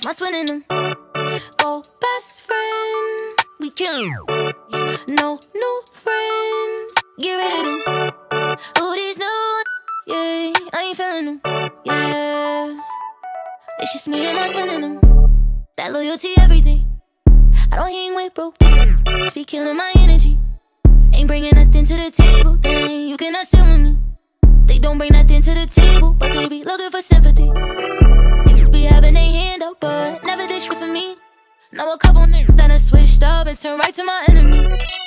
That's my twin in them. Oh, best friend, we kill. No new friends, get rid of them. Who these new? Yeah, I ain't feeling them. Yeah, it's just me and my twin in them. That loyalty, everything. I don't hang with broke. Be killing my energy. Ain't bringing nothing to the table. Then you cannot sit with me. They don't bring nothing to the table, but they be looking for Know a couple niggas that have switched up and turned right to my enemy.